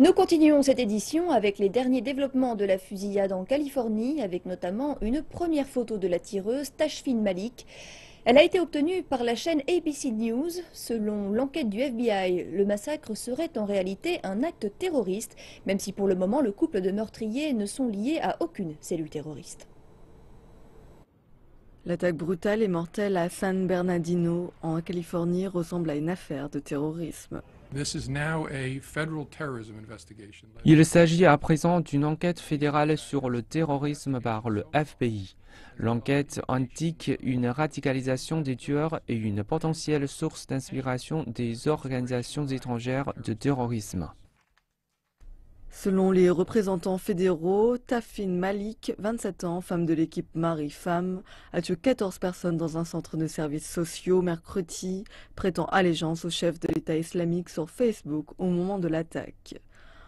Nous continuons cette édition avec les derniers développements de la fusillade en Californie, avec notamment une première photo de la tireuse Tashfin Malik. Elle a été obtenue par la chaîne ABC News. Selon l'enquête du FBI, le massacre serait en réalité un acte terroriste, même si pour le moment le couple de meurtriers ne sont liés à aucune cellule terroriste. L'attaque brutale et mortelle à San Bernardino, en Californie, ressemble à une affaire de terrorisme. Il s'agit à présent d'une enquête fédérale sur le terrorisme par le FBI. L'enquête indique une radicalisation des tueurs et une potentielle source d'inspiration des organisations étrangères de terrorisme. Selon les représentants fédéraux, Tafin Malik, 27 ans, femme de l'équipe Marie-Femme, a tué 14 personnes dans un centre de services sociaux mercredi, prêtant allégeance au chef de l'État islamique sur Facebook au moment de l'attaque.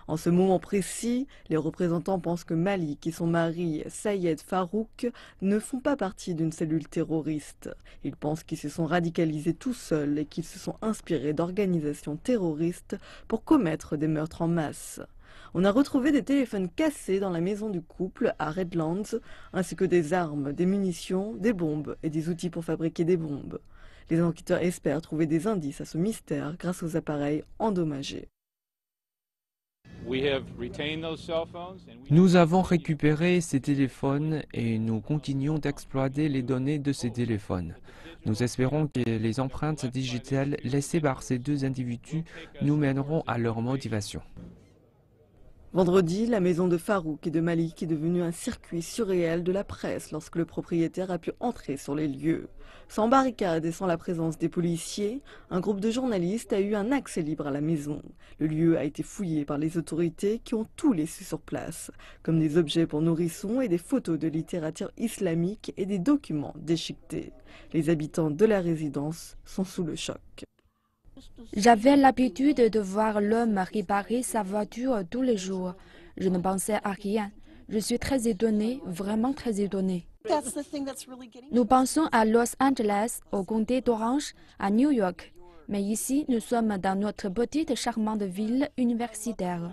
En ce moment précis, les représentants pensent que Malik et son mari Sayed Farouk ne font pas partie d'une cellule terroriste. Ils pensent qu'ils se sont radicalisés tout seuls et qu'ils se sont inspirés d'organisations terroristes pour commettre des meurtres en masse. On a retrouvé des téléphones cassés dans la maison du couple à Redlands, ainsi que des armes, des munitions, des bombes et des outils pour fabriquer des bombes. Les enquêteurs espèrent trouver des indices à ce mystère grâce aux appareils endommagés. Nous avons récupéré ces téléphones et nous continuons d'exploiter les données de ces téléphones. Nous espérons que les empreintes digitales laissées par ces deux individus nous mèneront à leur motivation. Vendredi, la maison de Farouk et de Malik est devenue un circuit surréel de la presse lorsque le propriétaire a pu entrer sur les lieux. Sans barricade et sans la présence des policiers, un groupe de journalistes a eu un accès libre à la maison. Le lieu a été fouillé par les autorités qui ont tout laissé sur place, comme des objets pour nourrissons et des photos de littérature islamique et des documents déchiquetés. Les habitants de la résidence sont sous le choc. J'avais l'habitude de voir l'homme réparer sa voiture tous les jours. Je ne pensais à rien. Je suis très étonnée, vraiment très étonnée. Nous pensons à Los Angeles, au comté d'Orange, à New York. Mais ici, nous sommes dans notre petite charmante ville universitaire.